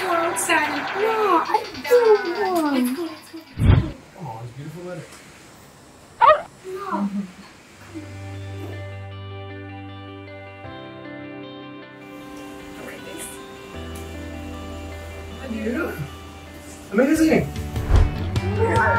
go outside. No, I don't want. Let's go, let's go, let's go. Oh, it's beautiful letter. No. Like Amazing. Wow.